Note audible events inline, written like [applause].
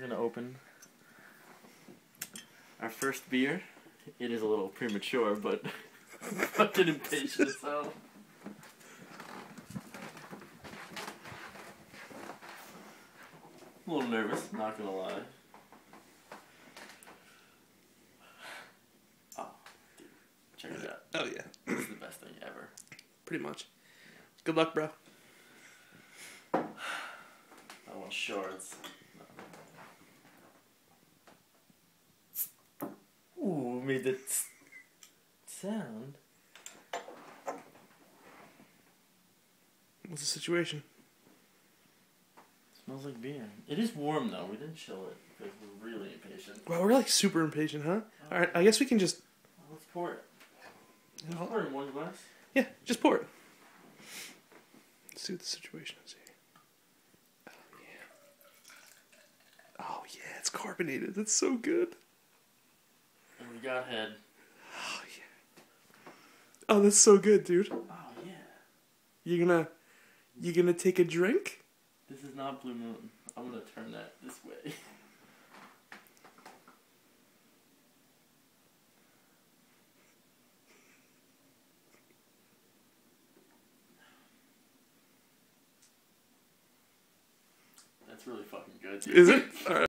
I'm gonna open our first beer. It is a little premature, but [laughs] fucking impatient as hell. A little nervous, not gonna lie. Oh, dude, check it out. Oh yeah, This is the best thing ever. pretty much. Good luck, bro. I want made the sound. What's the situation? Smells like beer. It is warm though. We didn't chill it because we're really impatient. Well, we're like super impatient, huh? All right, I guess we can just. Let's pour it. you know, Pour it in one glass. yeah, just pour it. Let's see what the situation is here. Oh yeah. Oh yeah, it's carbonated. That's so good. And we got head. Oh yeah. Oh, that's so good, dude. Oh yeah. You gonna, you gonna take a drink? This is not Blue Moon. I'm gonna turn that this way. [laughs] That's really fucking good, dude. Is it? [laughs]